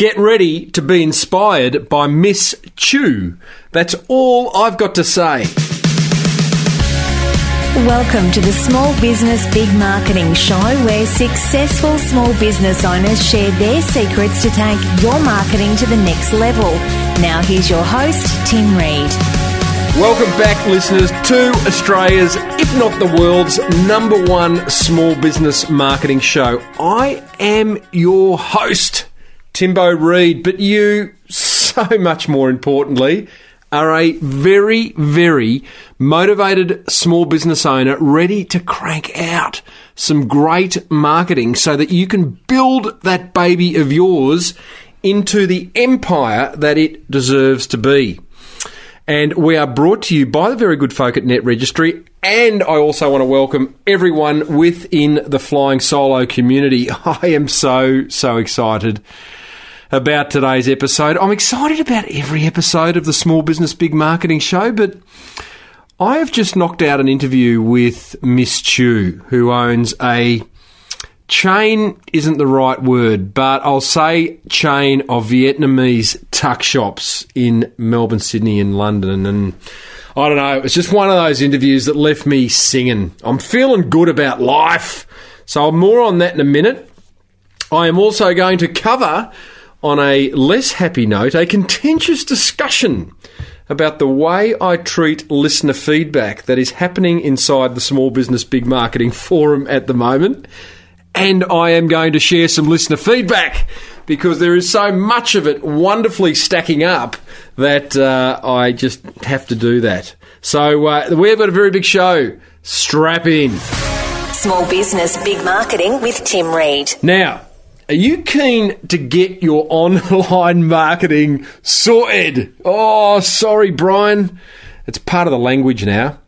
Get ready to be inspired by Miss Chu. That's all I've got to say. Welcome to the Small Business Big Marketing Show, where successful small business owners share their secrets to take your marketing to the next level. Now, here's your host, Tim Reid. Welcome back, listeners, to Australia's, if not the world's, number one small business marketing show. I am your host, Timbo Reid, but you, so much more importantly, are a very, very motivated small business owner ready to crank out some great marketing so that you can build that baby of yours into the empire that it deserves to be. And we are brought to you by the very good folk at Net Registry. And I also want to welcome everyone within the Flying Solo community. I am so, so excited about today's episode. I'm excited about every episode of the Small Business Big Marketing Show, but I have just knocked out an interview with Miss Chu, who owns a chain isn't the right word, but I'll say chain of Vietnamese tuck shops in Melbourne, Sydney, and London. And I don't know, it was just one of those interviews that left me singing. I'm feeling good about life. So, more on that in a minute. I am also going to cover on a less happy note, a contentious discussion about the way I treat listener feedback that is happening inside the Small Business Big Marketing Forum at the moment. And I am going to share some listener feedback because there is so much of it wonderfully stacking up that uh, I just have to do that. So uh, we've got a very big show. Strap in. Small Business Big Marketing with Tim Reid. Now, are you keen to get your online marketing sorted? Oh, sorry, Brian. It's part of the language now.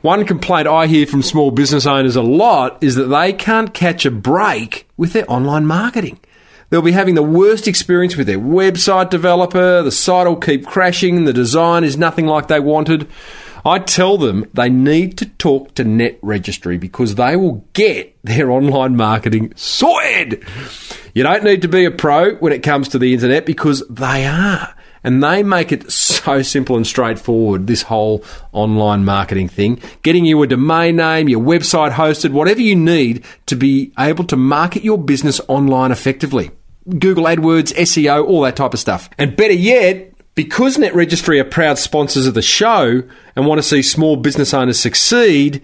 One complaint I hear from small business owners a lot is that they can't catch a break with their online marketing. They'll be having the worst experience with their website developer, the site will keep crashing, the design is nothing like they wanted. I tell them they need to talk to Net Registry because they will get their online marketing sorted. You don't need to be a pro when it comes to the internet because they are. And they make it so simple and straightforward, this whole online marketing thing. Getting you a domain name, your website hosted, whatever you need to be able to market your business online effectively. Google AdWords, SEO, all that type of stuff. And better yet, because Net Registry are proud sponsors of the show and want to see small business owners succeed,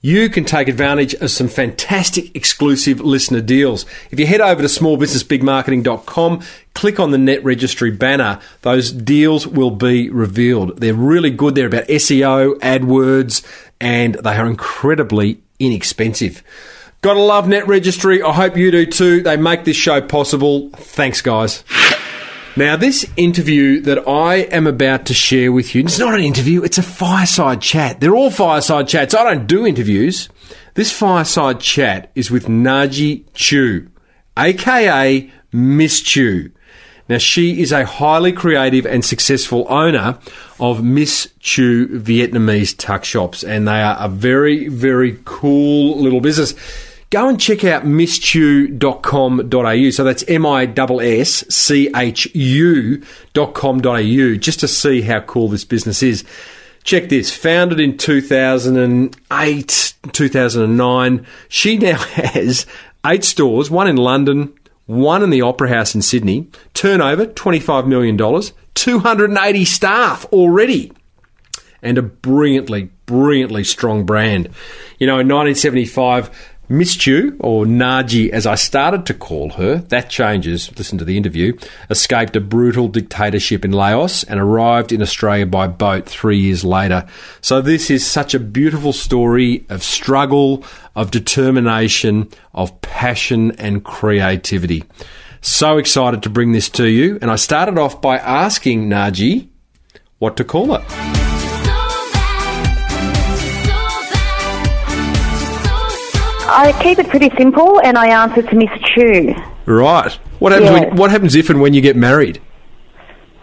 you can take advantage of some fantastic exclusive listener deals. If you head over to smallbusinessbigmarketing.com, click on the Net Registry banner, those deals will be revealed. They're really good. They're about SEO, AdWords, and they are incredibly inexpensive. Gotta love Net Registry. I hope you do too. They make this show possible. Thanks, guys. Now, this interview that I am about to share with you, it's not an interview, it's a fireside chat. They're all fireside chats. I don't do interviews. This fireside chat is with Nahji Chu, aka Miss Chu. Now, she is a highly creative and successful owner of Miss Chu Vietnamese tuck shops, and they are a very, very cool little business go and check out misschu.com.au. So that's M I S S C H U.com.au just to see how cool this business is. Check this, founded in 2008, 2009. She now has eight stores, one in London, one in the Opera House in Sydney, turnover $25 million, 280 staff already, and a brilliantly, brilliantly strong brand. You know, in 1975, Miss Chu, or Nahji as I started to call her, that changes, listen to the interview, escaped a brutal dictatorship in Laos and arrived in Australia by boat three years later. So this is such a beautiful story of struggle, of determination, of passion and creativity. So excited to bring this to you. And I started off by asking Nahji what to call it. I keep it pretty simple, and I answer to Miss Chu. Right. What happens? When, what happens if and when you get married?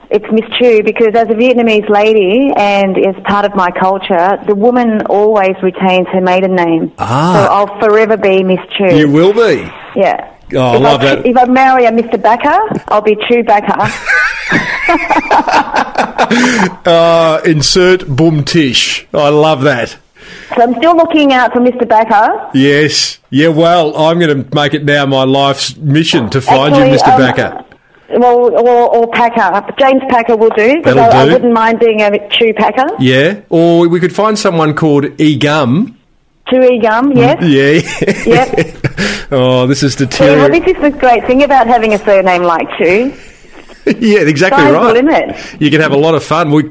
It's Miss Chu because as a Vietnamese lady and as part of my culture, the woman always retains her maiden name. Ah. So I'll forever be Miss Chu. You will be. Yeah. Oh, I if, love I, that. if I marry a Mr. Backer, I'll be Chew Backer. Uh, insert boom tish. I love that. So I'm still looking out for Mr. Backer. Yes. Yeah, well, I'm going to make it now my life's mission to find Actually, you, Mr. um, Backer. Well, or, or Packer. James Packer will do, That'll I, I wouldn't mind being a Chew Packer. Yeah. Or we could find someone called E Gum. Chew E Gum, yes. Yeah. Yep. oh, this is See, well, this is the great thing about having a surname like Chew. yeah, exactly right. You can have a lot of fun. We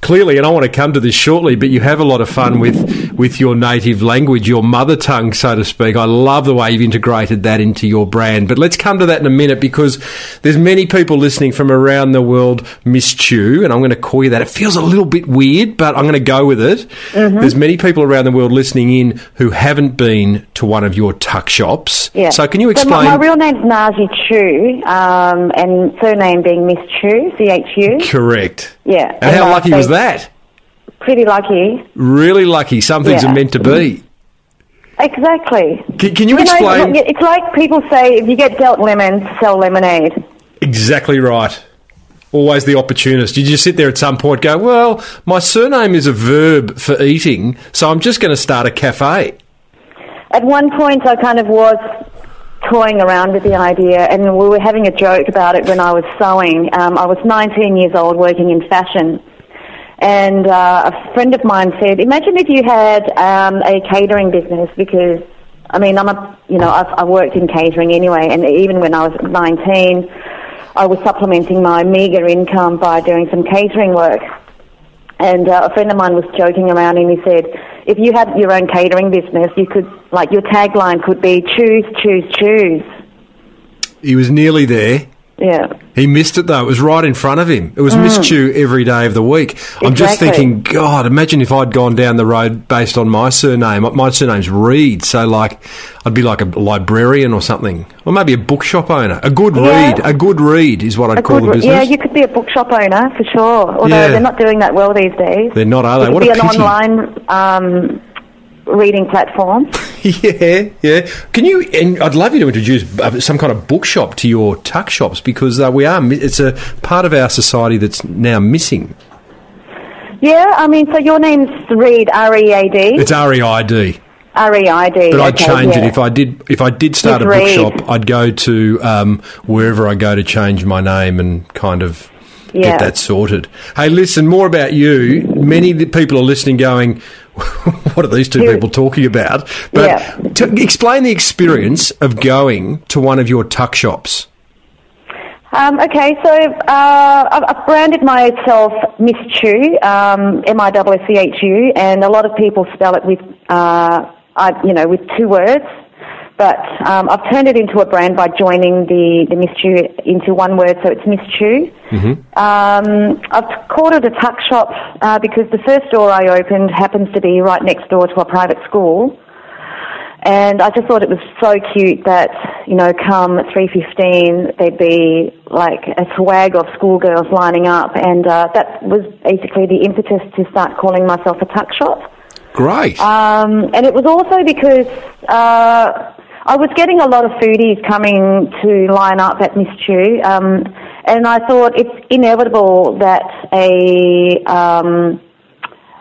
clearly, and I want to come to this shortly, but you have a lot of fun with with your native language, your mother tongue, so to speak. I love the way you've integrated that into your brand. But let's come to that in a minute because there's many people listening from around the world miss Chu, and I'm going to call you that. It feels a little bit weird, but I'm going to go with it. Mm-hmm. There's many people around the world listening in who haven't been to one of your tuck shops. Yeah. So can you So explain? my, my real name's Nahji Chu, um, and surname being Miss Chu, C-H-U. Correct. Yeah. And how uh, lucky was that? Pretty lucky. Really lucky. Some things Yeah. are meant to be. Exactly. Can, can you You know, explain? it's like people say, if you get dealt lemons, sell lemonade. Exactly right. Always the opportunist. Did you sit there at some point go, well, my surname is a verb for eating, so I'm just going to start a cafe? At one point, I kind of was toying around with the idea, and we were having a joke about it when I was sewing. Um, I was 19 years old working in fashion. And uh, a friend of mine said, "Imagine if you had um, a catering business." Because I mean, I'm a you know I've, I worked in catering anyway, and even when I was 19, I was supplementing my meagre income by doing some catering work. And uh, a friend of mine was joking around, and he said, "If you had your own catering business, you could like your tagline could be choose, choose, choose." He was nearly there. Yeah. He missed it though. It was right in front of him. It was missed you every day of the week. I'm just Mm. Thinking, God, imagine if I'd gone down the road based on my surname. My surname's Reid, so like I'd be like a librarian or something, or maybe a bookshop owner. A good Yeah. read. A good read is what I'd A call the business. yeah, you could be a bookshop owner for sure. Although Yeah. they're not doing that well these days. They're not, are they? It could What be an online um, reading platform. Yeah, yeah. Can you? And I'd love you to introduce uh, some kind of bookshop to your tuck shops because uh, we are. It's a part of our society that's now missing. yeah, I mean, so your name's Reed, R E A D. It's R E I D, R E I D. but I'd okay, change yeah. it if I did. If I did start a bookshop, I'd go to um, wherever I go to change my name and kind of Yeah. get that sorted. Hey, listen, more about you. Many people are listening, going, "What are these two people talking about?" But Yeah. to explain the experience of going to one of your tuck shops. Um, okay, so uh, I've, I've branded myself Miss Chu, um, M I W C H U, and a lot of people spell it with, uh, I, you know, with two words. But um, I've turned it into a brand by joining the, the Miss Chu into one word, so it's Miss Chu. Um, I've called it a tuck shop uh, because the first store I opened happens to be right next door to a private school. And I just thought it was so cute that, you know, come 3.15, there'd be like a swag of schoolgirls lining up. And uh, that was basically the impetus to start calling myself a tuck shop. Great. Um, and it was also because uh, I was getting a lot of foodies coming to line up at Miss Chu. Um, and I thought it's inevitable that a... Um,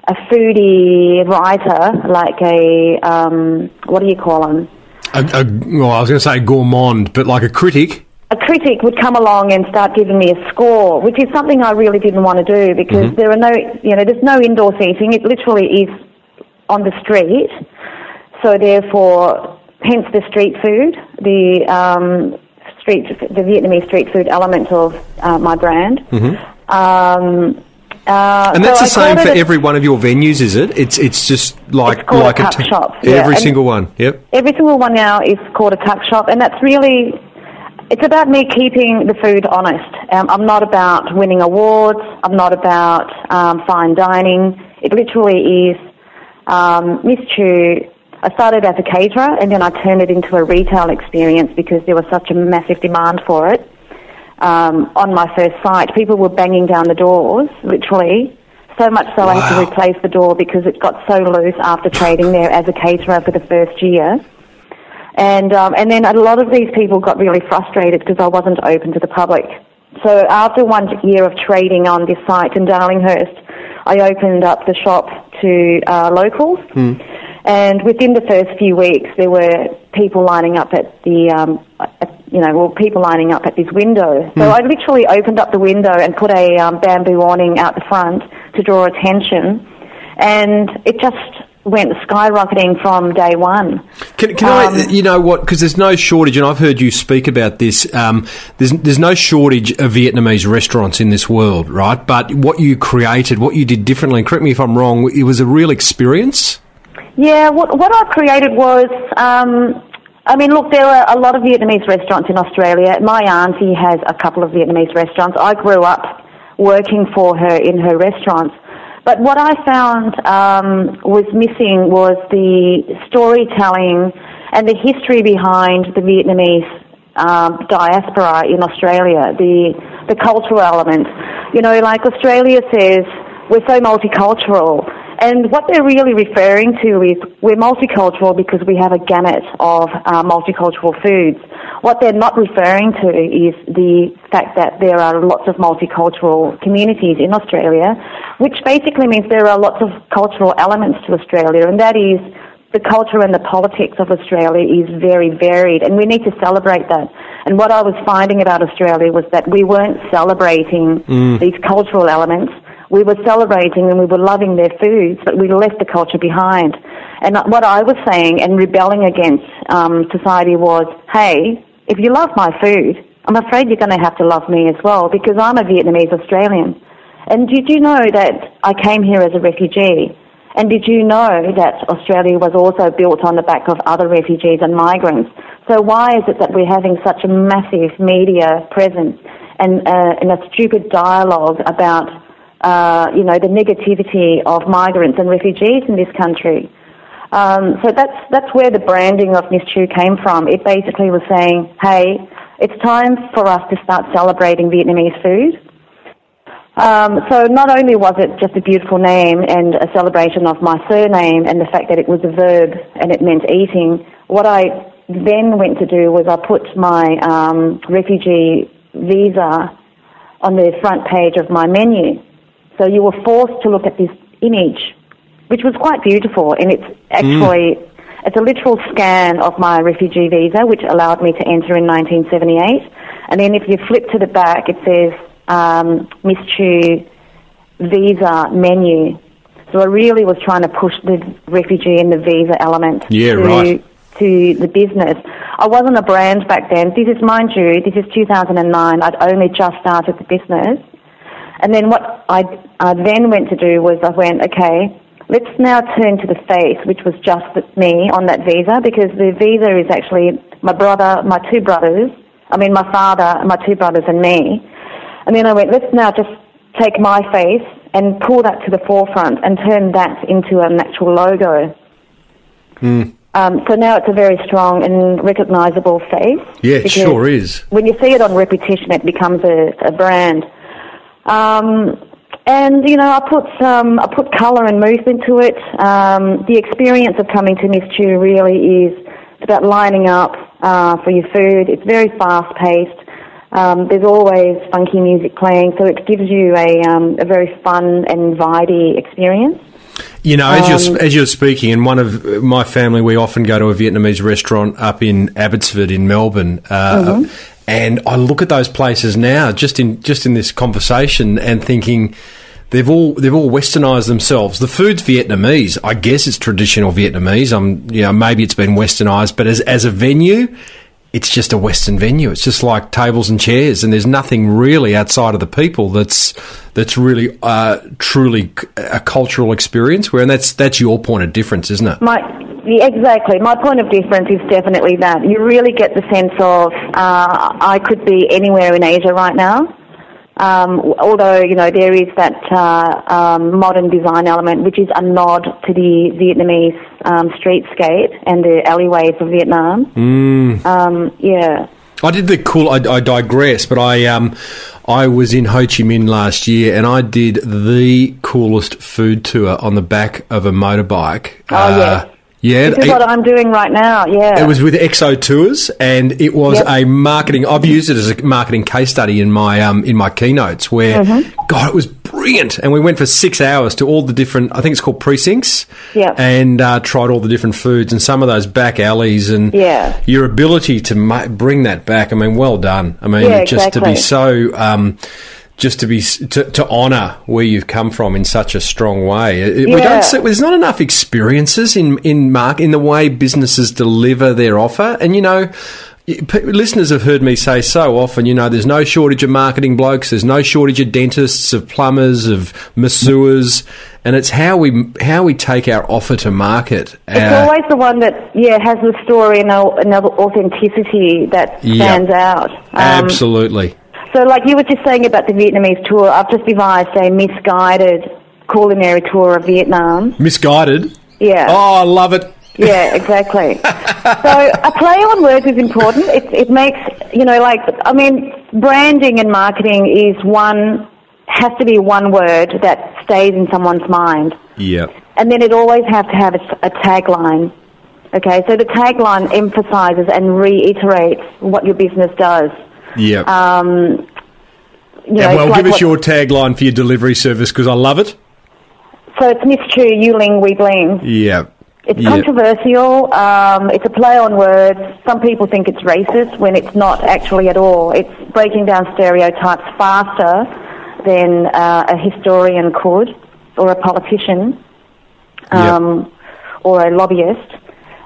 a foodie writer, like a um, what do you call them? A, a, well, I was going to say gourmand, but like a critic. A critic would come along and start giving me a score, which is something I really didn't want to do because there are no, you know, there's no indoor seating. It literally is on the street, so therefore, hence the street food, the um, street, the Vietnamese street food element of uh, my brand. Um, uh, And that's so the same for a- every one of your venues, is it? It's it's just like It's called a like tuck t- shop, Every single one. Yep. Every single one now is called a tuck shop, and that's really it's about me keeping the food honest. Um, I'm not about winning awards. I'm not about um, fine dining. It literally is um, Miss Chu. I started as a caterer, and then I turned it into a retail experience because there was such a massive demand for it. Um, on my first site, people were banging down the doors, literally. So much so I had to replace the door because it got so loose after trading there as a caterer for the first year. And, um, and then a lot of these people got really frustrated because I wasn't open to the public. So after one year of trading on this site in Darlinghurst, I opened up the shop to uh, locals. And within the first few weeks, there were people lining up at the, um, at, you know, well, people lining up at this window. So I literally opened up the window and put a um, bamboo awning out the front to draw attention. And it just went skyrocketing from day one. Can, can I, you know what? Because there's no shortage, and I've heard you speak about this. Um, there's there's no shortage of Vietnamese restaurants in this world, right? But what you created, what you did differently, and correct me if I'm wrong, it was a real experience. Yeah, what, what I created was, um, I mean, look, there are a lot of Vietnamese restaurants in Australia. My auntie has a couple of Vietnamese restaurants. I grew up working for her in her restaurants. But what I found um, was missing was the storytelling and the history behind the Vietnamese um, diaspora in Australia, the the cultural element. You know, like Australia says, we're so multicultural. And what they're really referring to is we're multicultural because we have a gamut of uh, multicultural foods. What they're not referring to is the fact that there are lots of multicultural communities in Australia, which basically means there are lots of cultural elements to Australia, and that is the culture and the politics of Australia is very varied, and we need to celebrate that. And what I was finding about Australia was that we weren't celebrating these cultural elements. We were celebrating and we were loving their foods, but we left the culture behind. And what I was saying and rebelling against um, society was, hey, if you love my food, I'm afraid you're going to have to love me as well because I'm a Vietnamese Australian. And did you know that I came here as a refugee? And did you know that Australia was also built on the back of other refugees and migrants? So why is it that we're having such a massive media presence and, uh, and a stupid dialogue about, uh, you know, the negativity of migrants and refugees in this country? Um, so that's that's where the branding of Miss Chu came from. It basically was saying, "Hey, it's time for us to start celebrating Vietnamese food." Um, so not only was it just a beautiful name and a celebration of my surname and the fact that it was a verb and it meant eating, what I then went to do was I put my um, refugee visa on the front page of my menu. So you were forced to look at this image, which was quite beautiful, and it's actually it's a literal scan of my refugee visa, which allowed me to enter in 1978. And then if you flip to the back, it says um, Miss Chu visa menu. So I really was trying to push the refugee and the visa element Yeah, to, right. to the business. I wasn't a brand back then. This is, mind you, this is 2009. I'd only just started the business. And then what I, I then went to do was I went, okay, let's now turn to the face, which was just me on that visa, because the visa is actually my brother, my two brothers, I mean my father, my two brothers and me. And then I went, let's now just take my face and pull that to the forefront and turn that into an actual logo. Um, so now it's a very strong and recognisable face. Yeah, it sure is. When you see it on repetition, it becomes a, a brand. Um, and you know, I put um, I put colour and movement to it. Um, the experience of coming to Miss Chu really is it's about lining up uh, for your food. It's very fast paced. Um, there's always funky music playing, so it gives you a um, a very fun and vitey experience. You know, as Um, you're as you're speaking, in one of my family, we often go to a Vietnamese restaurant up in Abbotsford in Melbourne, uh, Mm-hmm. And I look at those places now, just in just in this conversation, and thinking they've all they've all westernised themselves. The food's Vietnamese, I guess it's traditional Vietnamese. I'm, you know, maybe it's been westernised, but as as a venue. It's just a Western venue. It's just like tables and chairs, and there's nothing really outside of the people that's that's really uh, truly a cultural experience. Where and that's that's your point of difference, isn't it? My exactly. My point of difference is definitely that you really get the sense of uh, I could be anywhere in Asia right now. Um, although you know there is that uh, um, modern design element, which is a nod to the Vietnamese um, streetscape and the alleyways of Vietnam. Um, yeah. I did the cool. I, I digress, but I um, I was in Ho Chi Minh last year, and I did the coolest food tour on the back of a motorbike. Oh, yeah. Yeah, This is it- what I'm doing right now. Yeah. It was with XO Tours, and it was Yep. a marketing. I've used it as a marketing case study in my um, in my keynotes. Where Mm-hmm. God, it was brilliant, and we went for six hours to all the different. I think it's called precincts. Yep. and uh, tried all the different foods and some of those back alleys, and Yeah. your ability to ma- bring that back. I mean, well done. I mean, Yeah, just to be so. Um, just to be to, to honour where you've come from in such a strong way, It- we don't see, there's not enough experiences in in mark in the way businesses deliver their offer. And you know, listeners have heard me say so often. You know, there's no shortage of marketing blokes. There's no shortage of dentists, of plumbers, of masseurs, and it's how we how we take our offer to market. It's Uh, always the one that, yeah, has the story and the and authenticity that Yeah. stands out. Um, absolutely. So, like you were just saying about the Vietnamese tour, I've just devised a misguided culinary tour of Vietnam. Misguided. Yeah. Oh, I love it. Yeah, exactly. so a play on words is important. It, it makes, you know, like, I mean, branding and marketing is one, has to be one word that stays in someone's mind. Yeah. And then it always has to have a, a tagline. Okay, so the tagline emphasizes and reiterates what your business does. Yeah. Um, you know, and well, it's like give us what- your tagline for your delivery service because I love it. So it's Miss Chu, you ling, we bling. Yeah. It's yeah. controversial. Um, it's a play on words. Some people think it's racist when it's not actually at all. It's breaking down stereotypes faster than uh, a historian could or a politician Yeah. um, or a lobbyist.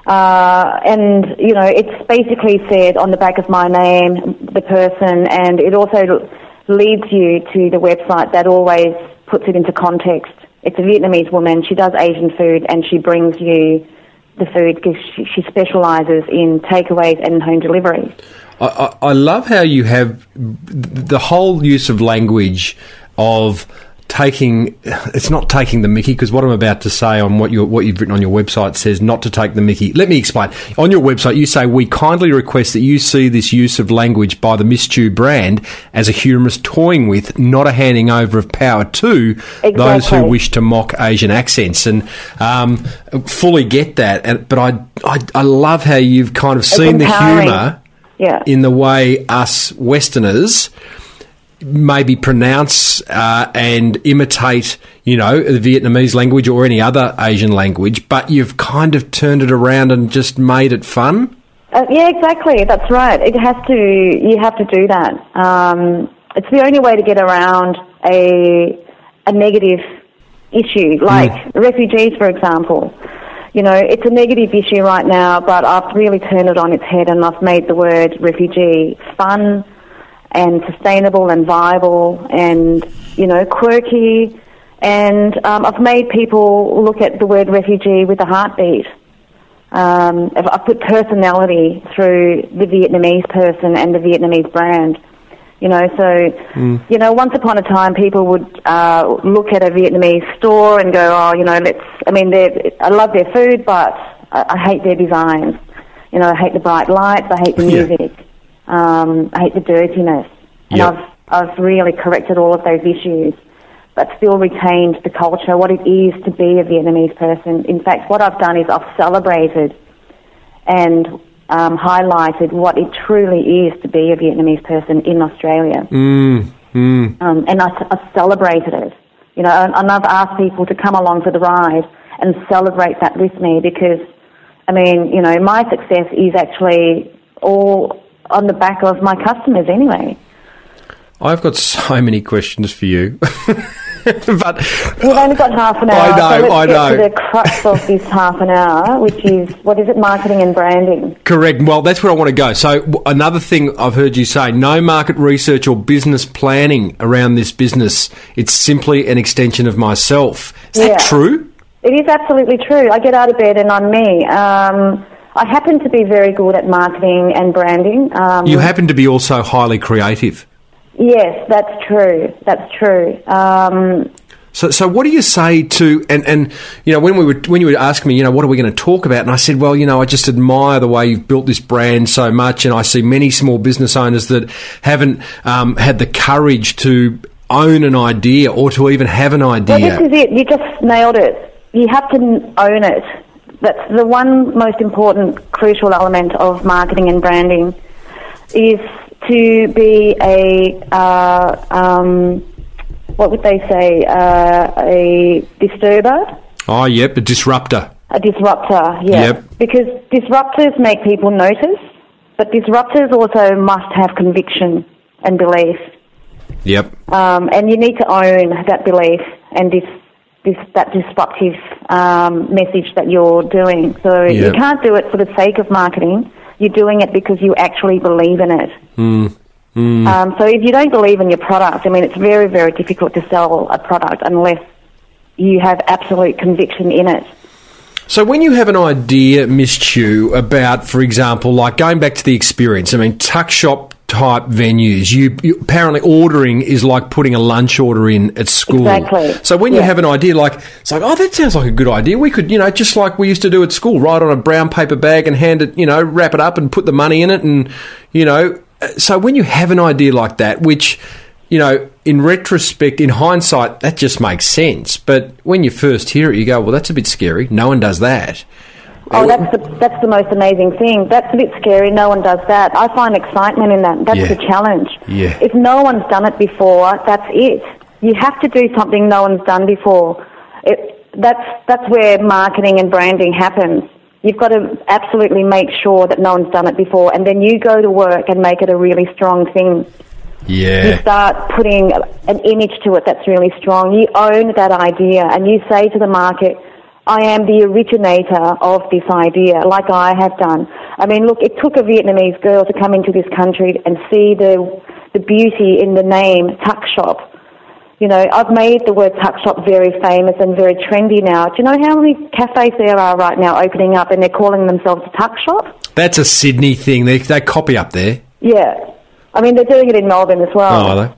Uh, and, you know, it's basically said on the back of my name, the person, and it also leads you to the website that always puts it into context. It's a Vietnamese woman, she does Asian food, and she brings you the food because she, she specialises in takeaways and home delivery. I, I, I love how you have the whole use of language of taking it's not taking the mickey because what I'm about to say on what you what you've written on your website says not to take the mickey. Let me explain. On your website you say we kindly request that you see this use of language by the Miss brand as a humorous toying with, not a handing over of power to those who wish to mock Asian accents and um, fully get that. And, but I, I I love how you've kind of seen the humour Yeah. in the way us Westerners maybe pronounce uh, and imitate, you know, the Vietnamese language or any other Asian language, but you've kind of turned it around and just made it fun. Uh, yeah, exactly. That's right. It has to. You have to do that. Um, it's the only way to get around a a negative issue, like refugees, for example. You know, it's a negative issue right now, but I've really turned it on its head, and I've made the word refugee fun and sustainable and viable and you know quirky, and um, I've made people look at the word refugee with a heartbeat. Um, I've put personality through the Vietnamese person and the Vietnamese brand. You know, so you know, once upon a time, people would uh, look at a Vietnamese store and go, "Oh, you know, let's." I mean, I love their food, but I, I hate their designs. You know, I hate the bright lights. I hate the Yeah. Um, I hate the dirtiness. And Yep. I've I've really corrected all of those issues, but still retained the culture, what it is to be a Vietnamese person. In fact, what I've done is I've celebrated and um, highlighted what it truly is to be a Vietnamese person in Australia. Mm, mm. Um, and I, I've celebrated it. You know, and, and I've asked people to come along for the ride and celebrate that with me because, I mean, you know, my success is actually all on the back of my customers anyway. I've got so many questions for you. but We've only got half an hour, I know, so let's I get know. to the crux of this half an hour, which is, what is it, marketing and branding. Correct. Well, that's where I want to go. So, another thing I've heard you say no market research or business planning around this business. It's simply an extension of myself. Is that true? It is absolutely true. I get out of bed and I'm me. Um, I happen to be very good at marketing and branding. Um, You happen to be also highly creative. Yes, that's true. That's true. Um, So, so what do you say to and and you know when we were when you were asking me, you know, what are we going to talk about? And I said, well, you know, I just admire the way you've built this brand so much, and I see many small business owners that haven't um, had the courage to own an idea or to even have an well, idea. this is it. You just nailed it. You have to own it. That's the one most important, crucial element of marketing and branding is to be a uh, um, what would they say uh, a disturber, Oh, yep, a disruptor. a disruptor. Yeah, Yep. because disruptors make people notice, but disruptors also must have conviction and belief. Yep. um, and you need to own that belief and this, this that disruptive um, message that you're doing. So Yeah. you can't do it for the sake of marketing. You're doing it because you actually believe in it. Um, so if you don't believe in your product, I mean, it's very, very difficult to sell a product unless you have absolute conviction in it. So when you have an idea, Miss Chu, about, for example, like going back to the experience, I mean, tuck shop type venues, you, you apparently ordering is like putting a lunch order in at school. Exactly. So when you have an idea, like it's like, oh, that sounds like a good idea. We could, you know, just like we used to do at school, write on a brown paper bag and hand it, you know, wrap it up and put the money in it, and you know. So when you have an idea like that, which you know, in retrospect, in hindsight, that just makes sense. But when you first hear it, you go, well, that's a bit scary. No one does that. Oh, that's the that's the most amazing thing. That's a bit scary. No one does that. I find excitement in that. That's Yeah. the challenge. Yeah. If no one's done it before, that's it. You have to do something no one's done before. It, that's that's where marketing and branding happens. You've got to absolutely make sure that no one's done it before, and then you go to work and make it a really strong thing. Yeah. You start putting an image to it that's really strong. You own that idea and you say to the market, I am the originator of this idea, like I have done. I mean, look, it took a Vietnamese girl to come into this country and see the, the beauty in the name Tuck Shop. You know, I've made the word tuck shop very famous and very trendy now. Do you know how many cafes there are right now opening up and they're calling themselves a tuck shop? That's a Sydney thing. They, they copy up there. Yeah. I mean, they're doing it in Melbourne as well. Oh, are they?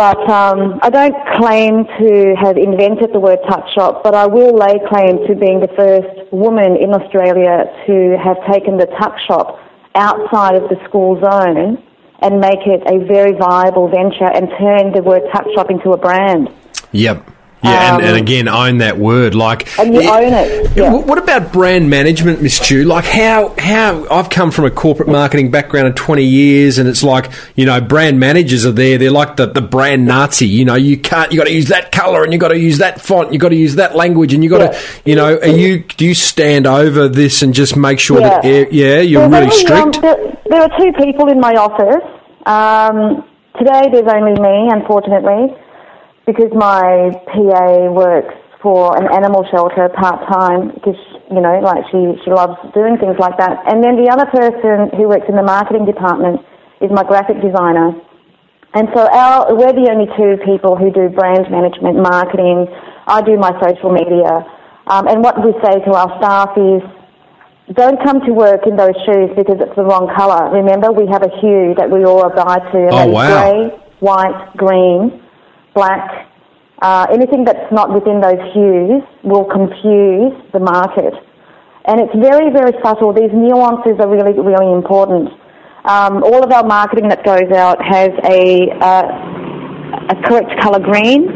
But um, I don't claim to have invented the word tuck shop, but I will lay claim to being the first woman in Australia to have taken the tuck shop outside of the school zone and make it a very viable venture and turn the word tuck shop into a brand. Yep. Yeah, and, Um, and again, own that word. Like, And you own it. Yeah. What about brand management, Miss Chu? Like how how I've come from a corporate marketing background of twenty years, and it's like you know brand managers are there. They're like the, the brand Nazi. You know, you can't. You got to use that color, and you got to use that font. You got to use that language, and you got to. Yeah. You know, are you do you stand over this and just make sure that Yeah. eh, yeah you're There's really only, um, strict? there, there are two people in my office. Um, today there's only me, unfortunately, because my PA works for an animal shelter part time because you know, like she she loves doing things like that. And then the other person who works in the marketing department is my graphic designer. And so our, we're the only two people who do brand management, marketing. I do my social media. Um, and what we say to our staff is, don't come to work in those shoes because it's the wrong colour. Remember, we have a hue that we all abide to. and Oh, wow. Grey, white, green, black. Uh, anything that's not within those hues will confuse the market. And it's very, very subtle. These nuances are really, really important. Um, all of our marketing that goes out has a, uh, a correct colour green.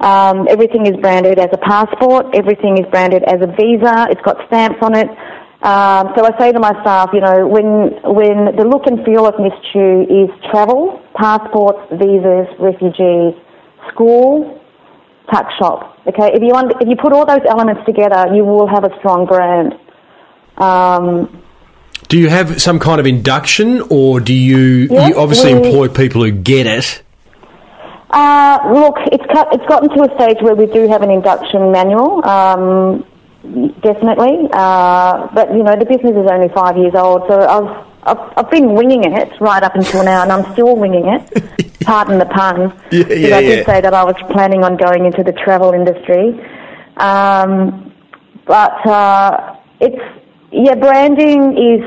Um, everything is branded as a passport. Everything is branded as a visa. It's got stamps on it. Um, so I say to my staff, you know, when when the look and feel of Miss Chu is travel, passports, visas, refugees, school, tuck shop. Okay, if you un- if you put all those elements together, you will have a strong brand. Um, Do you have some kind of induction, or do you, Yes, you obviously we- employ people who get it? Uh, look, it's cut, it's gotten to a stage where we do have an induction manual, um, definitely. Uh, but you know, the business is only five years old, so I've, I've I've been winging it right up until now, and I'm still winging it. Pardon the pun. Yeah, yeah, I yeah. did say that I was planning on going into the travel industry. Um, but uh, it's yeah, branding is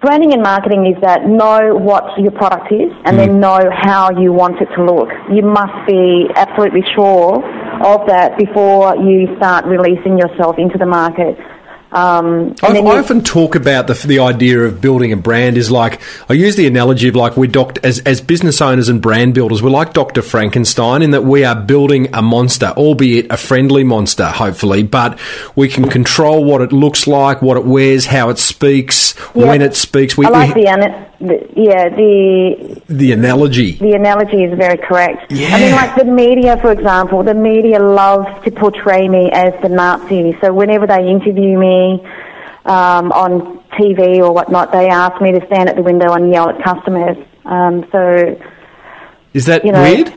branding and marketing is that know what your product is and then know how you want it to look. You must be absolutely sure of that before you start releasing yourself into the market. Um, I, often talk about the the idea of building a brand is like I use the analogy of like we're doctor as as business owners and brand builders we're like Doctor Frankenstein in that we are building a monster, albeit a friendly monster, hopefully, but we can control what it looks like, what it wears, how it speaks, Yeah. when it speaks. We, I like we- the yeah the the analogy. the analogy is very correct. Yeah. I mean, like the media, for example, the media loves to portray me as the Nazi. So whenever they interview me um, on TV or whatnot, they ask me to stand at the window and yell at customers. Um, so Is that you know, weird?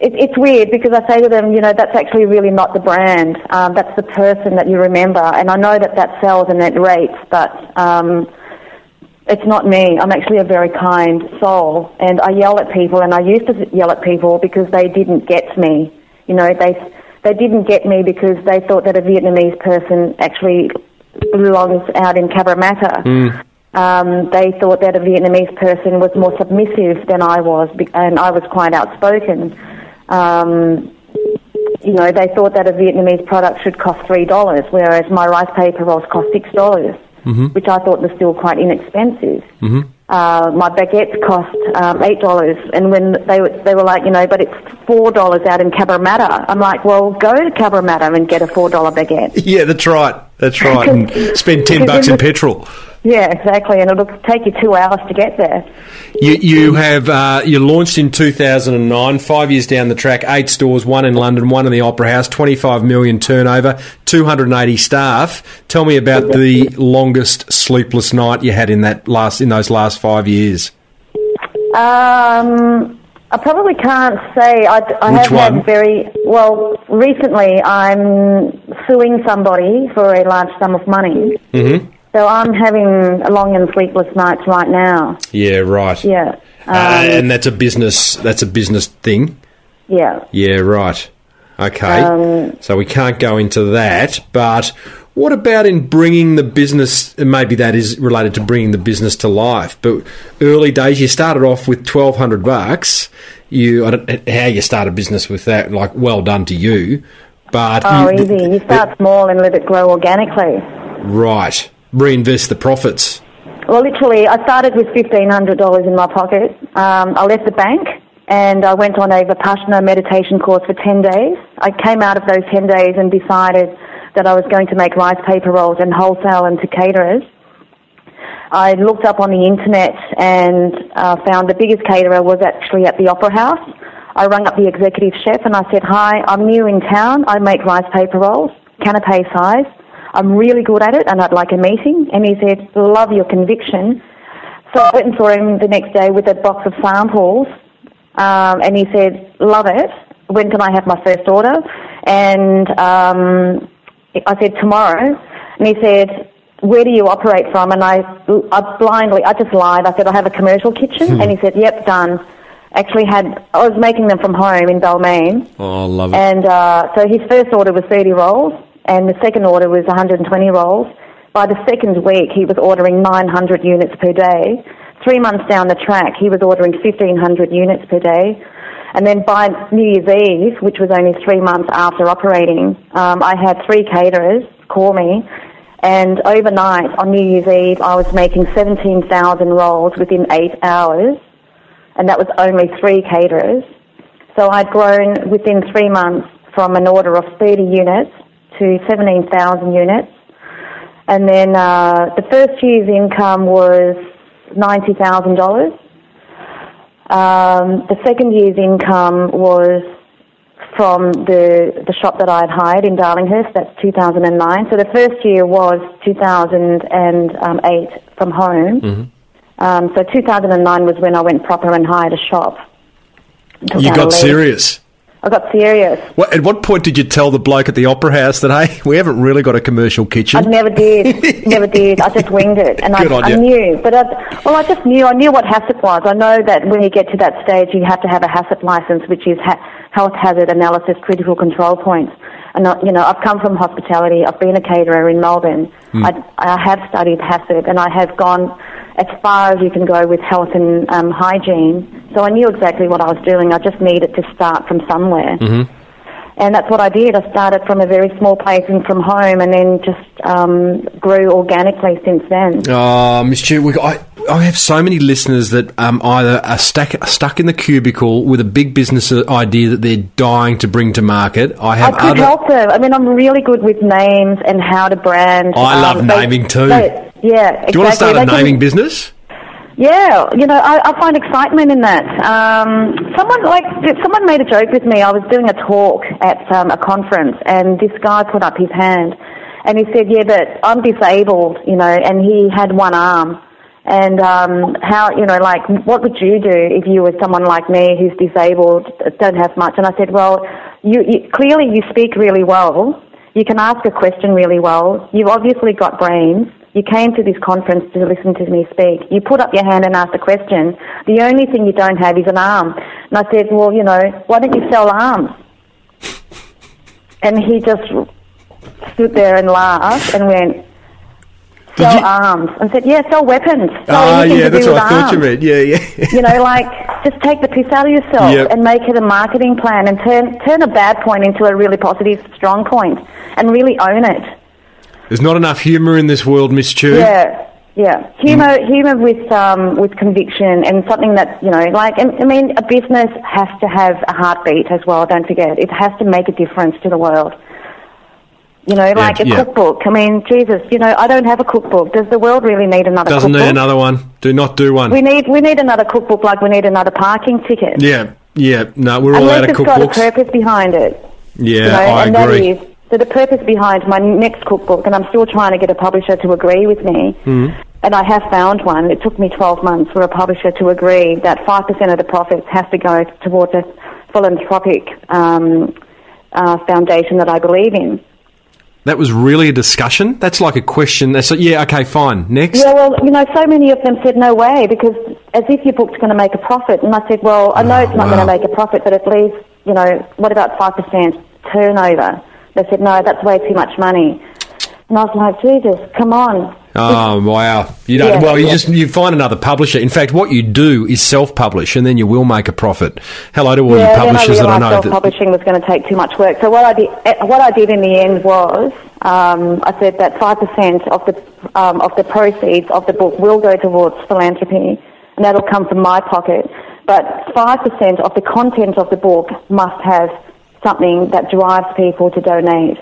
It, it's weird because I say to them, you know, that's actually really not the brand. Um, that's the person that you remember. And I know that that sells and that rates, but um, it's not me. I'm actually a very kind soul, and I yell at people, and I used to yell at people because they didn't get me. You know, they they didn't get me because they thought that a Vietnamese person actually belongs out in Cabramatta. Um, they thought that a Vietnamese person was more submissive than I was, and I was quite outspoken. Um, you know, they thought that a Vietnamese product should cost three dollars, whereas my rice paper rolls cost six dollars, which I thought was still quite inexpensive. Mm-hmm. Uh, my baguettes cost um, eight dollars, and when they were, they were like, you know, but it's four dollars out in Cabramatta. I'm like, well, go to Cabramatta and get a four dollar baguette. Yeah, that's right. That's right. And spend ten bucks in petrol. Yeah, exactly, and it'll take you two hours to get there. You, you have uh, you launched in 2009. Five years down the track, eight stores, one in London, one in the Opera House, 25 million turnover, 280 staff. Tell me about the longest sleepless night you had in that last in those last five years. Um, I probably can't say. I, I Which have one? had very well. Recently, I'm suing somebody for a large sum of money. Mm-hmm. So I'm having long and sleepless nights right now. Yeah, right. Yeah, um, Uh, and that's a business. That's a business thing. yeah. Yeah, right. Okay. Um, so we can't go into that, but what about in bringing the business? Maybe that is related to bringing the business to life. But early days, you started off with twelve hundred bucks. You, I don't how you start a business with that. Like, well done to you. But Oh, you- easy. You start small and let it grow organically. right. Reinvest the profits. Well, literally, I started with fifteen hundred dollars in my pocket. Um, I left the bank and I went on a Vipassana meditation course for ten days. I came out of those ten days and decided that I was going to make rice paper rolls and wholesale them to caterers. I looked up on the internet and uh, found the biggest caterer was actually at the Opera House. I rang up the executive chef and I said, "Hi, I'm new in town. I make rice paper rolls, canapé size. I'm really good at it, and I'd like a meeting." And he said, "Love your conviction." So I went and saw him the next day with a box of samples, um, and he said, "Love it. When can I have my first order?" And um, I said, "Tomorrow." And he said, "Where do you operate from?" And I, I blindly, I just lied. I said, "I have a commercial kitchen," and he said, "Yep, done." Actually, had I was making them from home in Balmain. Oh, I love it. And uh, so his first order was 30 rolls, and the second order was 120 rolls. By the second week, he was ordering 900 units per day. Three months down the track, he was ordering 1,500 units per day. And then by New Year's Eve, which was only three months after operating, um, I had three caterers call me. And overnight, on New Year's Eve, I was making 17,000 rolls within eight hours. And that was only three caterers. So I'd grown within three months from an order of 30 units to 17,000 units. And then uh, the first year's income was $90,000. Um, the second year's income was from the, the shop that I had hired in Darlinghurst, that's 2009. So the first year was 2008 from home. Um, so 2009 was when I went proper and hired a shop. You got serious. I got serious. What, at what point did you tell the bloke at the Opera House that hey, we haven't really got a commercial kitchen? I never did, never did. I just winged it, and I, I knew. But I, well, I just knew. I knew what HACCP was. I know that when you get to that stage, you have to have a HACCP license, which is ha- Health Hazard Analysis Critical Control Points. And I, you know, I've come from hospitality. I've been a caterer in Melbourne. Hmm. I, I have studied HACCP, and I have gone as far as you can go with health and um, hygiene. So I knew exactly what I was doing. I just needed to start from somewhere. Mm-hmm. And that's what I did. I started from a very small place and from home, and then just um, grew organically since then. Oh, Miss Chu, we, I, I have so many listeners that um, either are stuck, stuck in the cubicle with a big business idea that they're dying to bring to market. I have I could other. help them. I mean, I'm really good with names and how to brand. I love Um, they- naming too. they- yeah, exactly. Do you want to start They a can- naming business? Yeah, you know, I, I find excitement in that. Um, someone like someone made a joke with me. I was doing a talk at um, a conference, and this guy put up his hand, and he said, "Yeah, but I'm disabled, you know," and he had one arm. And um, how you know, like, what would you do if you were someone like me who's disabled, don't have much? And I said, well, you, you clearly you speak really well. You can ask a question really well. You've obviously got brains. You came to this conference to listen to me speak. You put up your hand and asked a question. The only thing you don't have is an arm. And I said, well, you know, why don't you sell arms? And he just stood there and laughed and went, sell you- arms. And said, yeah, sell weapons. Sell Ah, yeah, that's what I thought you arms meant. Yeah, yeah. you know, like just take the piss out of yourself Yep. and make it a marketing plan and turn turn a bad point into a really positive, strong point and really own it. There's not enough humour in this world, Miss Chu. Yeah, yeah. Humor, Mm. humor with um, with conviction and something that you know, like I I mean, a business has to have a heartbeat as well. Don't forget, it has to make a difference to the world. You know, like a yeah. cookbook. I mean, Jesus, you know, I don't have a cookbook. Does the world really need another Doesn't cookbook? need another one. Do not do one. we need we need another cookbook like we need another parking ticket. yeah, yeah. No, we're all Unless out of it's got a purpose behind it. Yeah, you know, I agree. So the purpose behind my next cookbook, and I'm still trying to get a publisher to agree with me. Mm-hmm. And I have found one. It took me 12 months for a publisher to agree that 5% of the profits has to go towards a philanthropic um, uh, foundation that I believe in. That was really a discussion. That's like a question. That's like, yeah, okay, fine. Next. Yeah, well, you know, so many of them said no way because as if your book's going to make a profit. And I said, well, I know it's not wow. going to make a profit, but at least, you know, what about 5% turnover? They said, no, that's way too much money. And I was like, Jesus, come on. Oh wow! You don't. Yeah, well, you yeah. just you find another publisher. In fact, what you do is self-publish, and then you will make a profit. Hello to all yeah, your then I publishers that I know. Self-publishing was going to take too much work. So what I did, eh, what I did in the end was, um, I said that five percent of the um, of the proceeds of the book will go towards philanthropy, and that'll come from my pocket. But five percent of the content of the book must have something that drives people to donate.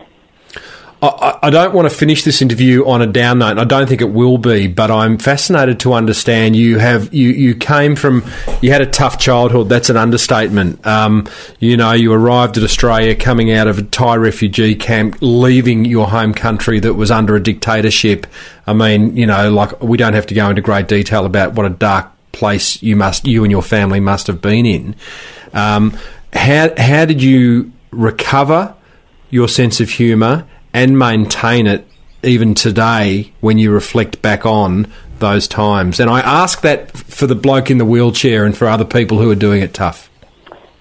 I, don't want to finish this interview on a down note. I don't think it will be, but I'm fascinated to understand you have you you came from you had a tough childhood. That's an understatement. Um, you know, you arrived at Australia coming out of a Thai refugee camp, leaving your home country that was under a dictatorship. I mean, you know, like we don't have to go into great detail about what a dark place you must you and your family must have been in. Um, how how did you recover? your sense of humour and maintain it even today when you reflect back on those times. And I ask that for the bloke in the wheelchair and for other people who are doing it tough.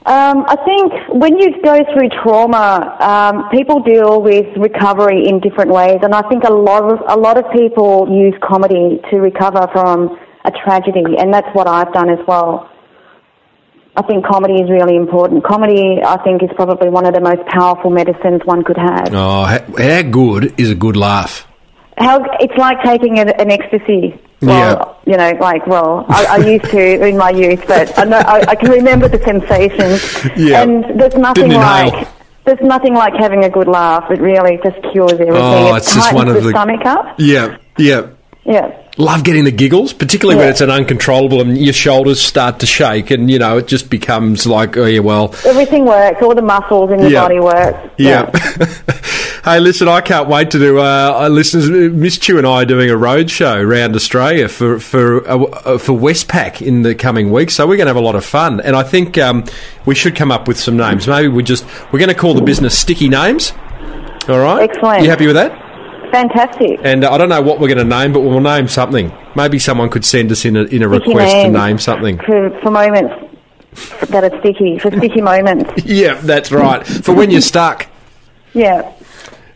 Um, I think when you go through trauma, um, people deal with recovery in different ways, and I think a lot of a lot of people use comedy to recover from a tragedy, and that's what I've done as well. I think comedy is really important. Comedy, I think, is probably one of the most powerful medicines one could have. Oh, how, good is a good laugh? How it's like taking an, an ecstasy. Well, you know, like well, I, I used to in my youth, but I know I, I can remember the sensation. Yeah. And there's nothing Didn't inhale. like there's nothing like having a good laugh. It really just cures everything. Oh, it it's just one of the, the- stomach up. Yeah, yeah. Yeah. Love getting the giggles, particularly when it's an uncontrollable and your shoulders start to shake and, you know, it just becomes like, oh, yeah, well, Everything works. All the muscles in your Yeah. body work. Yeah. hey, listen, I can't wait to do. Uh, uh, listeners, Miss Chu and I are doing a road show around Australia for for uh, uh, for Westpac in the coming weeks. So we're going to have a lot of fun, and I think um, we should come up with some names. Maybe we just we're going to call the business Sticky Names. All right. Excellent. You happy with that? Fantastic. And uh, I don't know what we're going to name, but we'll name something. Maybe someone could send us in a in a Sticky request to name something. For, for moments that are sticky, for sticky moments. Yeah, that's right. For when you're stuck. Yeah.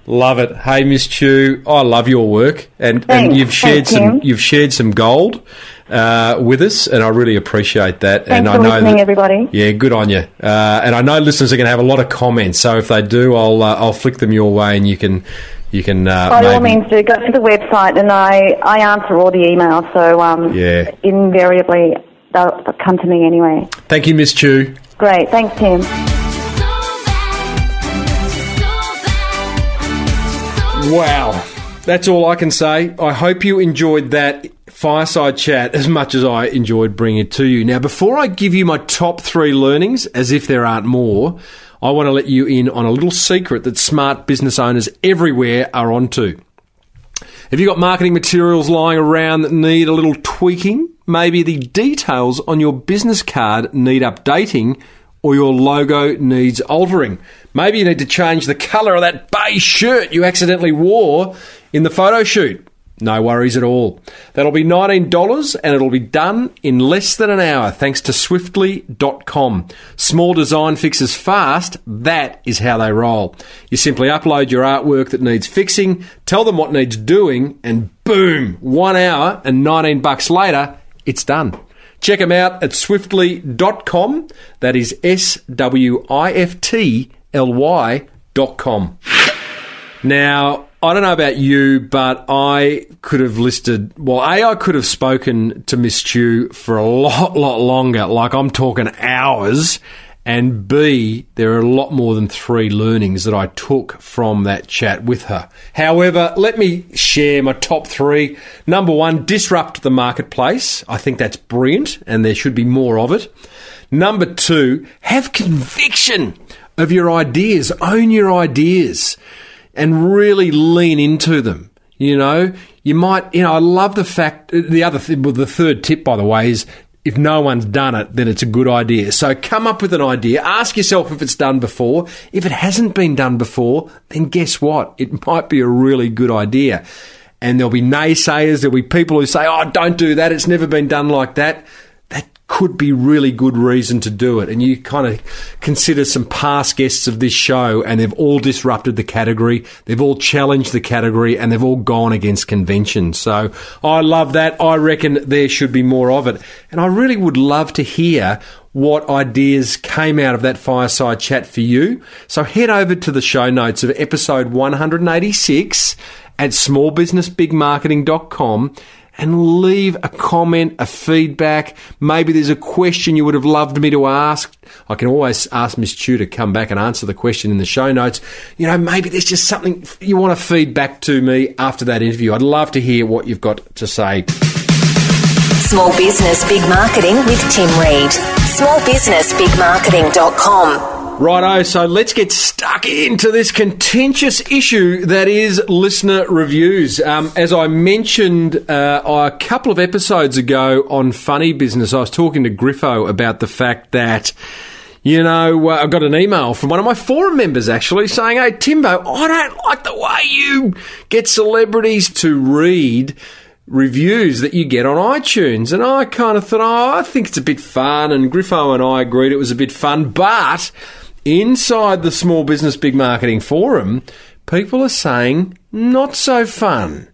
Love it. Hey, Miss Chu, I love your work, and, and you've shared Thanks, some Tim. you've shared some gold. uh, with us, and I really appreciate that. Thanks and for I know listening, that- everybody. Yeah, good on you. Uh, and I know listeners are going to have a lot of comments, so if they do, I'll uh, I'll flick them your way, and you can you can uh, By all means, do go to the website, and I, I answer all the emails. So um, Yeah. invariably they'll, they'll come to me anyway. Thank you, Miss Chu. Great, thanks, Tim. Wow. That's all I can say. I hope you enjoyed that fireside chat as much as I enjoyed bringing it to you. Now, before I give you my top three learnings, as if there aren't more, I want to let you in on a little secret that smart business owners everywhere are onto. Have you got marketing materials lying around that need a little tweaking? Maybe the details on your business card need updating or your logo needs altering. Maybe you need to change the colour of that beige shirt you accidentally wore in the photo shoot. No worries at all. That'll be $19 and it'll be done in less than an hour thanks to swiftly.com. Small design fixes fast, that is how they roll. You simply upload your artwork that needs fixing, tell them what needs doing, and boom, one hour and 19 bucks later, it's done. Check them out at swiftly.com. That is S W I F T L Y dot com. Now, I don't know about you, but I could have listed, well, A, I could have spoken to Miss Chu for a lot, lot longer. Like I'm talking hours. And B, there are a lot more than three learnings that I took from that chat with her. However, let me share my top three. Number one, disrupt the marketplace. I think that's brilliant and there should be more of it. Number two, have conviction of your ideas. Own your ideas and really lean into them. You know, you might, you know, I love the fact, the other, th- well, the third tip, by the way, is if no one's done it, then it's a good idea. So come up with an idea. Ask yourself if it's done before. If it hasn't been done before, then guess what? It might be a really good idea. And there'll be naysayers. There'll be people who say, oh, don't do that. It's never been done like that. That could be really good reason to do it. And you kind of consider some past guests of this show and they've all disrupted the category. They've all challenged the category and they've all gone against convention. So I love that. I reckon there should be more of it. And I really would love to hear what ideas came out of that fireside chat for you. So head over to the show notes of episode 186 at smallbusinessbigmarketing.com and leave a comment, a feedback. Maybe there's a question you would have loved me to ask. I can always ask Miss Chu to come back and answer the question in the show notes. You know, maybe there's just something you want to feed back to me after that interview. I'd love to hear what you've got to say. Small Business Big Marketing with Tim Reid. Smallbusinessbigmarketing.com. Righto, so let's get stuck into this contentious issue that is listener reviews. Um, as I mentioned uh, a couple of episodes ago on Funny Business, I was talking to Griffo about the fact that. You know, uh, I got an email from one of my forum members actually saying, Hey, Timbo, I don't like the way you get celebrities to read reviews that you get on iTunes. And I kind of thought, oh, I think it's a bit fun. And Griffo and I agreed it was a bit fun. But inside the Small Business Big Marketing Forum, people are saying not so fun.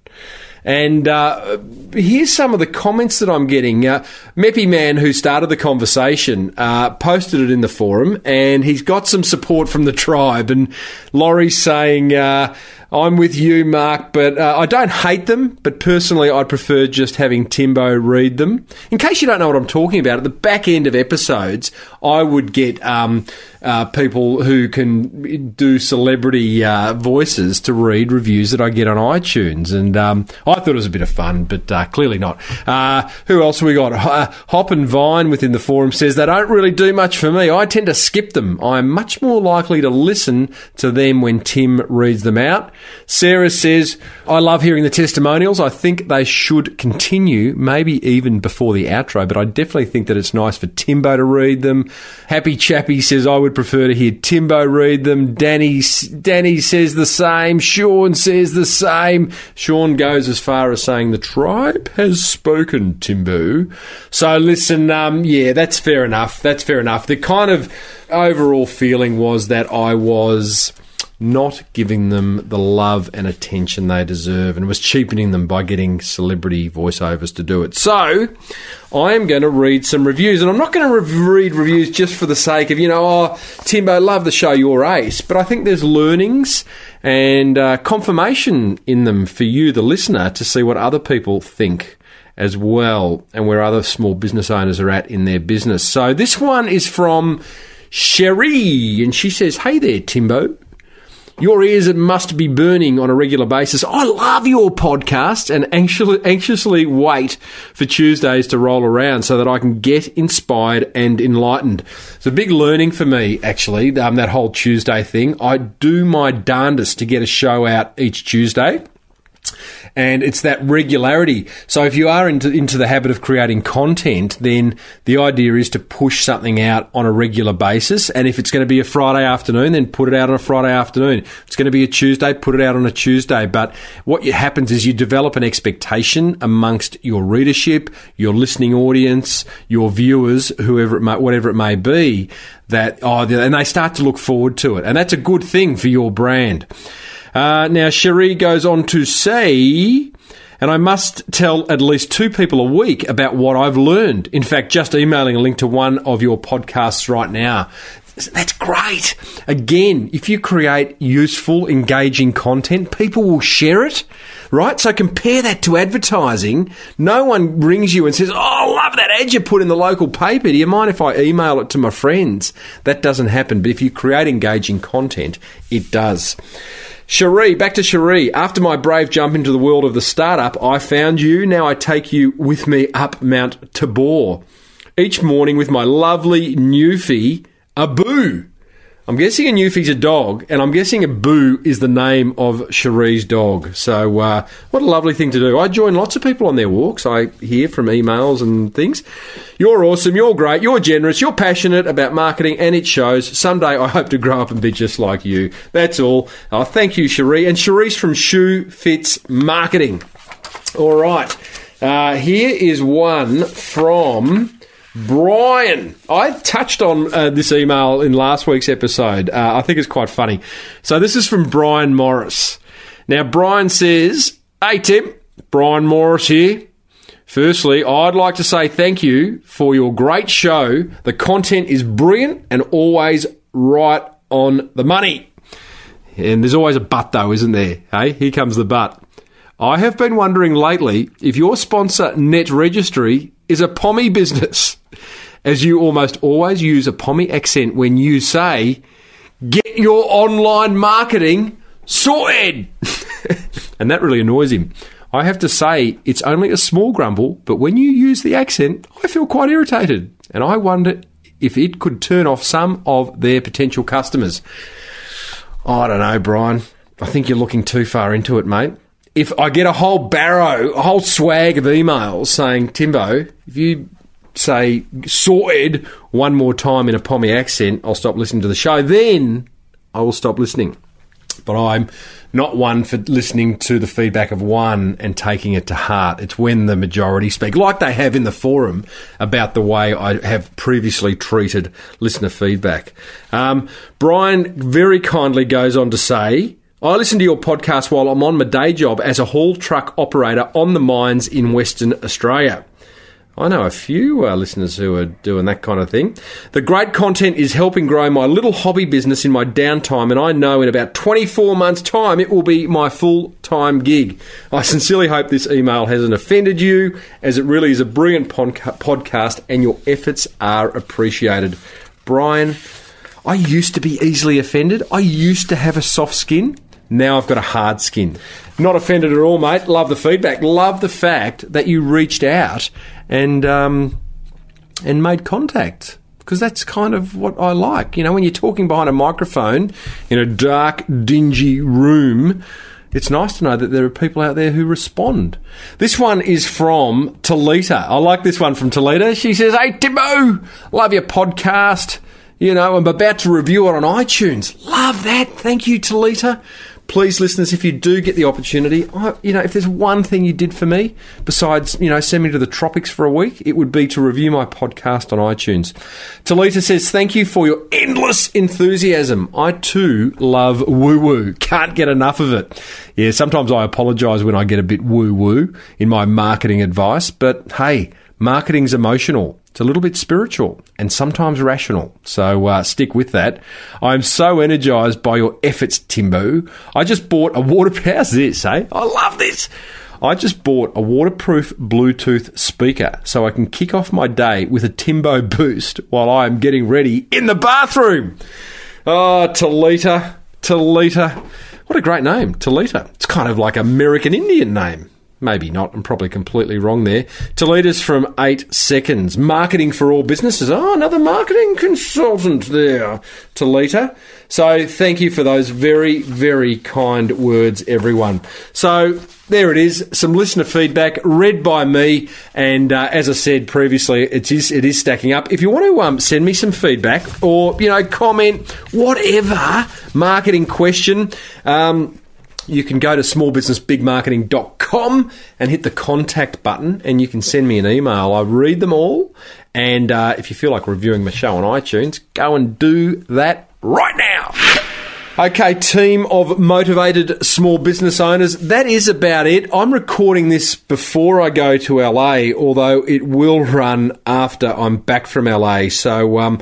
And uh, here's some of the comments that I'm getting. Uh, Meppy Man, who started the conversation, uh, posted it in the forum, and he's got some support from the tribe. And Laurie's saying, uh, I'm with you, Mark, but uh, I don't hate them, but personally, I'd prefer just having Timbo read them. In case you don't know what I'm talking about, at the back end of episodes, I would get um, uh, people who can do celebrity uh, voices to read reviews that I get on iTunes. And um, I thought it was a bit of fun, but uh, clearly not. Uh, who else we got? Uh, Hop and Vine within the forum says they don't really do much for me. I tend to skip them. I'm much more likely to listen to them when Tim reads them out. Sarah says, I love hearing the testimonials. I think they should continue, maybe even before the outro, but I definitely think that it's nice for Timbo to read them. Happy Chappy says, I would prefer to hear Timbo read them. Danny, Danny says the same. Sean says the same. Sean goes as far as saying, the tribe has spoken, Timbo. So listen, um, yeah, that's fair enough. That's fair enough. The kind of overall feeling was that I was not giving them the love and attention they deserve and was cheapening them by getting celebrity voiceovers to do it. So, I am going to read some reviews, and I'm not going to re- read reviews just for the sake of, you know, oh, Timbo, love the show, you're ace. But I think there's learnings and uh, confirmation in them for you, the listener, to see what other people think as well and where other small business owners are at in their business. So, this one is from Sherry, and she says, Hey there, Timbo. Your ears must be burning on a regular basis. I love your podcast and anxiously, wait for Tuesdays to roll around so that I can get inspired and enlightened. It's a big learning for me, actually, um, that whole Tuesday thing. I do my darndest to get a show out each Tuesday and it's that regularity. So if you are into into the habit of creating content, then the idea is to push something out on a regular basis. And if it's going to be a Friday afternoon, then put it out on a Friday afternoon. If it's going to be a Tuesday, put it out on a Tuesday. But what happens is you develop an expectation amongst your readership, your listening audience, your viewers, whoever it may, whatever it may be, that oh, and they start to look forward to it, and that's a good thing for your brand. Uh, now, Cherie goes on to say, and I must tell at least two people a week about what I've learned. In fact, just emailing a link to one of your podcasts right now. That's great. Again, if you create useful, engaging content, people will share it, right? So compare that to advertising. No one rings you and says, Oh, I love that ad you put in the local paper. Do you mind if I email it to my friends? That doesn't happen. But if you create engaging content, it does. Cherie, back to Cherie. After my brave jump into the world of the startup, I found you. Now I take you with me up Mount Tabor. Each morning with my lovely Newfie, Abu. I'm guessing a Newfie's a dog, and I'm guessing Abu is the name of Cherie's dog. So, uh, what a lovely thing to do. I join lots of people on their walks. I hear from emails and things. You're awesome. You're great. You're generous. You're passionate about marketing, and it shows. Someday I hope to grow up and be just like you. That's all. Oh, thank you, Cherie. And Cherie's from Shoe Fits Marketing. All right. Uh, here is one from Brian, I touched on uh, this email in last week's episode. Uh, I think it's quite funny. So this is from Brian Morris. Now, Brian says, Hey, Tim, Brian Morris here. Firstly, I'd like to say thank you for your great show. The content is brilliant and always right on the money. And there's always a but, though, isn't there? Hey, here comes the but. I have been wondering lately if your sponsor, Netregistry, is a pommy business, as you almost always use a pommy accent when you say, get your online marketing sorted. and that really annoys him. I have to say, it's only a small grumble, but when you use the accent, I feel quite irritated. And I wonder if it could turn off some of their potential customers. I don't know, Brian. I think you're looking too far into it, mate if I get a whole barrow, a whole swag of emails saying, Timbo, if you say sorted one more time in a pommy accent, I'll stop listening to the show, then I will stop listening. But I'm not one for listening to the feedback of one and taking it to heart. It's when the majority speak, like they have in the forum about the way I have previously treated listener feedback. Um, Brian very kindly goes on to say, I listen to your podcast while I'm on my day job as a haul truck operator on the mines in Western Australia. I know a few uh, listeners who are doing that kind of thing. The great content is helping grow my little hobby business in my downtime, and I know in about 24 months' time it will be my full time gig. I sincerely hope this email hasn't offended you, as it really is a brilliant podca- podcast and your efforts are appreciated. Brian, I used to be easily offended. I used to have a soft skin. Now I've got a hard skin. Not offended at all, mate. Love the feedback. Love the fact that you reached out and um, and made contact because that's kind of what I like. You know, when you're talking behind a microphone in a dark, dingy room, it's nice to know that there are people out there who respond. This one is from Talita. I like this one from Talita. She says, Hey, Timbo, love your podcast. You know, I'm about to review it on iTunes. Love that. Thank you, Talita. Please, listeners, if you do get the opportunity, I, you know, if there's one thing you did for me besides, you know, send me to the tropics for a week, it would be to review my podcast on iTunes. Talita says, thank you for your endless enthusiasm. I too love woo woo. Can't get enough of it. Yeah, sometimes I apologise when I get a bit woo woo in my marketing advice, but hey, marketing's emotional. It's a little bit spiritual and sometimes rational. So uh, stick with that. I'm so energized by your efforts, Timbo. I just bought a water. How's this, eh? I love this. I just bought a waterproof Bluetooth speaker so I can kick off my day with a Timbo boost while I am getting ready in the bathroom. Oh, Talita, Talita. What a great name, Talita. It's kind of like American Indian name. Maybe not. I'm probably completely wrong there. Talita's from eight seconds. Marketing for all businesses. Oh, another marketing consultant there, Talita. So thank you for those very, very kind words, everyone. So there it is. Some listener feedback read by me. And uh, as I said previously, it is, it is stacking up. If you want to um, send me some feedback or, you know, comment, whatever marketing question, um, you can go to smallbusinessbigmarketing.com and hit the contact button and you can send me an email. I read them all. And uh, if you feel like reviewing my show on iTunes, go and do that right now. Okay, team of motivated small business owners, that is about it. I'm recording this before I go to LA, although it will run after I'm back from LA. So, um,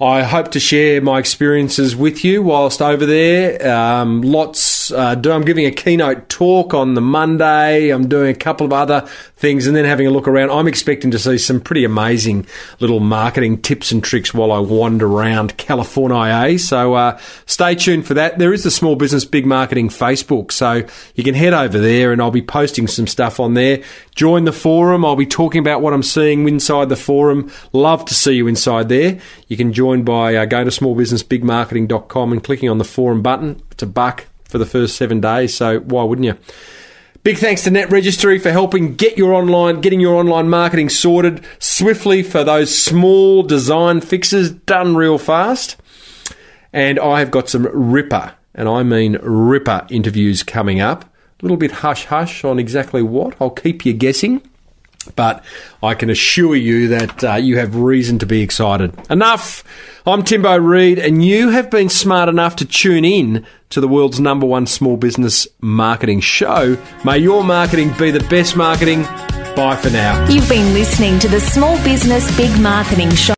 I hope to share my experiences with you whilst over there. Um, lots. Uh, do, I'm giving a keynote talk on the Monday. I'm doing a couple of other things and then having a look around. I'm expecting to see some pretty amazing little marketing tips and tricks while I wander around California. So uh, stay tuned for that. There is the Small Business Big Marketing Facebook, so you can head over there and I'll be posting some stuff on there. Join the forum. I'll be talking about what I'm seeing inside the forum. Love to see you inside there. You can join by uh, going to smallbusinessbigmarketing.com and clicking on the forum button. It's a buck for the first seven days, so why wouldn't you? Big thanks to Netregistry for helping get your online, getting your online marketing sorted swiftly for those small design fixes done real fast. And I have got some ripper, and I mean ripper interviews coming up. A little bit hush hush on exactly what. I'll keep you guessing but I can assure you that uh, you have reason to be excited. Enough. I'm Timbo Reid, and you have been smart enough to tune in to the world's number one small business marketing show. May your marketing be the best marketing. Bye for now. You've been listening to the Small Business Big Marketing Show.